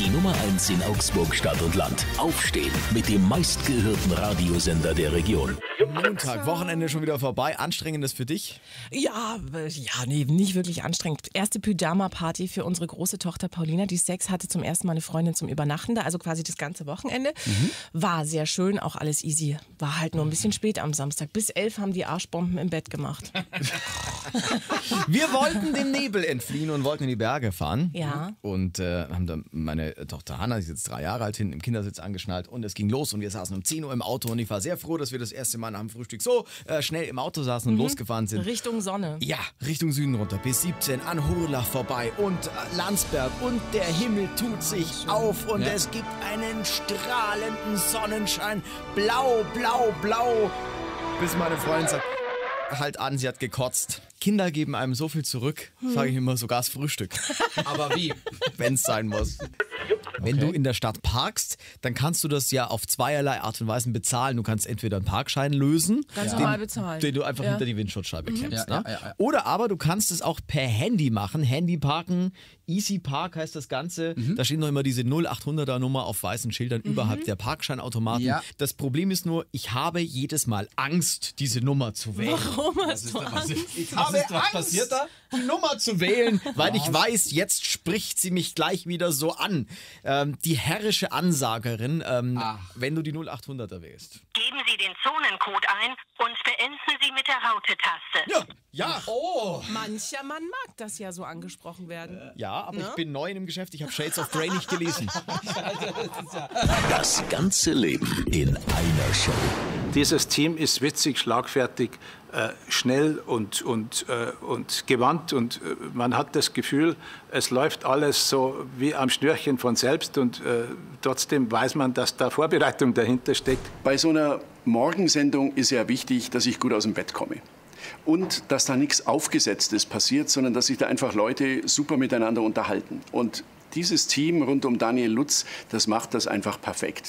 Die Nummer 1 in Augsburg, Stadt und Land. Aufstehen mit dem meistgehörten Radiosender der Region. Montag, Wochenende schon wieder vorbei. Anstrengendes für dich? Ja, äh, ja, nee, nicht wirklich anstrengend. Erste Pyjama-Party für unsere große Tochter Paulina, die sechs, hatte zum ersten Mal eine Freundin zum Übernachten da, also quasi das ganze Wochenende. War sehr schön, auch alles easy. War halt nur ein bisschen spät am Samstag. Bis elf haben die Arschbomben im Bett gemacht. Wir wollten dem Nebel entfliehen und wollten in die Berge fahren. Ja. Und äh, haben dann meine Tochter Hanna, die ist jetzt drei Jahre alt, hinten im Kindersitz angeschnallt und es ging los und wir saßen um 10 Uhr im Auto und ich war sehr froh, dass wir das erste Mal nach dem Frühstück so äh, schnell im Auto saßen und losgefahren sind. Richtung Sonne. Ja, Richtung Süden runter, bis 17, an Hurlach vorbei und äh, Landsberg und der Himmel tut sich auf und es gibt einen strahlenden Sonnenschein. Blau, blau, blau. Bis meine Freundin sagt, halt an, sie hat gekotzt. Kinder geben einem so viel zurück, sage ich immer, sogar das Frühstück. Aber wie? wenn es sein muss. Wenn du in der Stadt parkst, dann kannst du das ja auf zweierlei Art und Weise bezahlen. Du kannst entweder einen Parkschein lösen, Ganz den, normal bezahlen. den du einfach Ja. hinter die Windschutzscheibe klemmst. Ja, ne? ja, ja, ja. Oder aber du kannst es auch per Handy machen. Handy parken, Easy Park heißt das Ganze. Mhm. Da steht noch immer diese 0800er Nummer auf weißen Schildern überhalb der Parkscheinautomaten. Ja. Das Problem ist nur, ich habe jedes Mal Angst, diese Nummer zu wählen. Warum hast du Angst? Ich habe Angst, die Nummer zu wählen, weil ich weiß, jetzt spricht sie mich gleich wieder so an. Ähm, die herrische Ansagerin, ähm, wenn du die 0800er wählst. Geben Sie den Zonencode ein und beenden Sie mit der Raute-Taste. Ja, ja. Oh. Mancher Mann mag das ja so angesprochen werden. Ja, aber ich bin neu in dem Geschäft. Ich habe Shades of Grey nicht gelesen. Das ganze Leben in einer Show. Dieses Team ist witzig, schlagfertig, äh, schnell und, und, äh, und gewandt und äh, man hat das Gefühl, es läuft alles so wie am Schnürchen von selbst und trotzdem weiß man, dass da Vorbereitung dahinter steckt. Bei so einer Morgensendung ist ja wichtig, dass ich gut aus dem Bett komme. Und dass da nichts Aufgesetztes passiert, sondern dass sich da einfach Leute super miteinander unterhalten. Und dieses Team rund um Daniel Lutz, das macht das einfach perfekt.